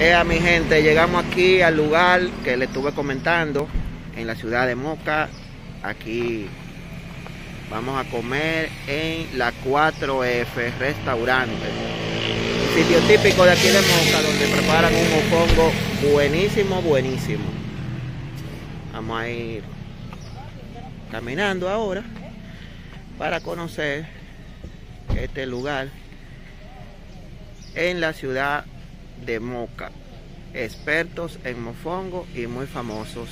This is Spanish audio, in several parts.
Eh, a mi gente, llegamos aquí al lugar que le estuve comentando, en la ciudad de Moca. Aquí vamos a comer en la 4F Restaurante. Sitio típico de aquí de Moca, donde preparan un mofongo buenísimo, buenísimo. Vamos a ir caminando ahora para conocer este lugar en la ciudad de Moca, expertos en mofongo y muy famosos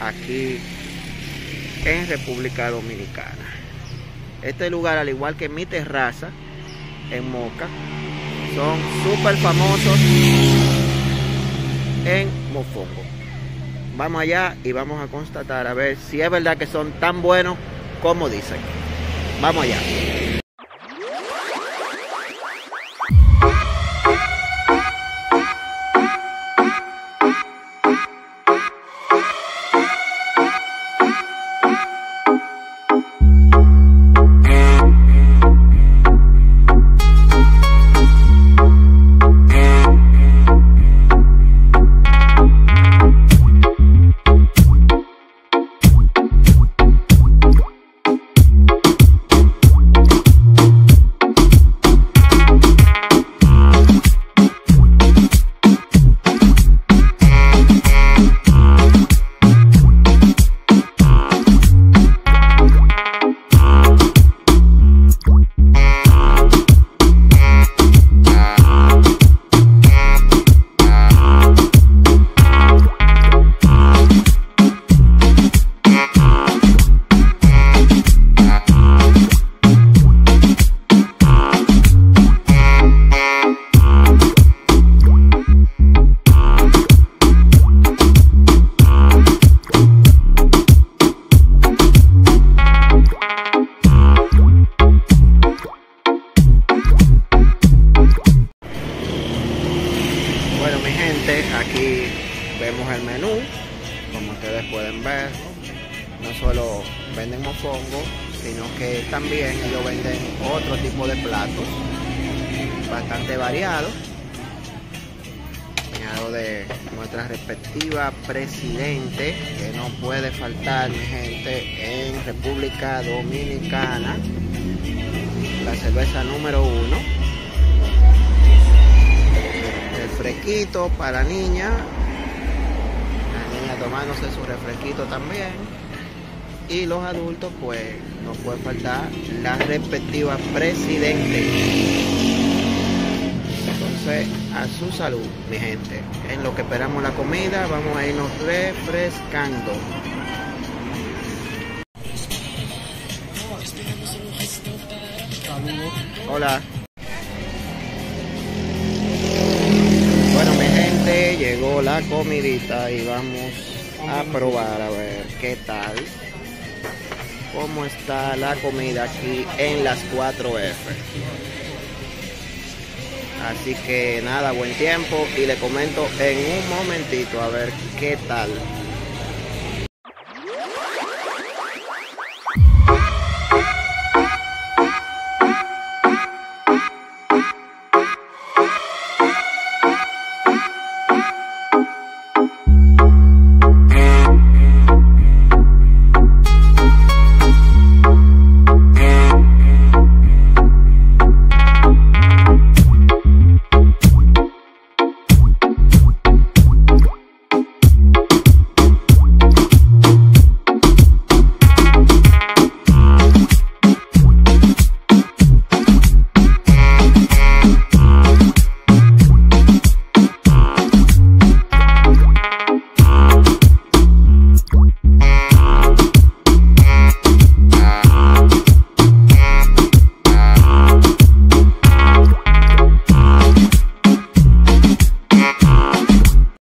aquí en República Dominicana. Este lugar, al igual que mi terraza en Moca, son súper famosos en mofongo. Vamos allá y vamos a constatar a ver si es verdad que son tan buenos como dicen. Vamos allá. Bueno, mi gente, aquí vemos el menú. Como ustedes pueden ver, no solo venden mofongo, sino que también ellos venden otro tipo de platos bastante variados. De nuestra respectiva presidente, que no puede faltar, mi gente, en República Dominicana. La cerveza número uno refresquito para niña. La niña tomándose su refresquito también. Y los adultos, pues, no puede faltar la respectiva presidente. Entonces, a su salud, mi gente. En lo que esperamos la comida, vamos a irnos refrescando. Hola. Llegó la comidita y vamos a probar a ver qué tal. Cómo está la comida aquí en las 4F. Así que nada, buen tiempo y le comento en un momentito a ver qué tal.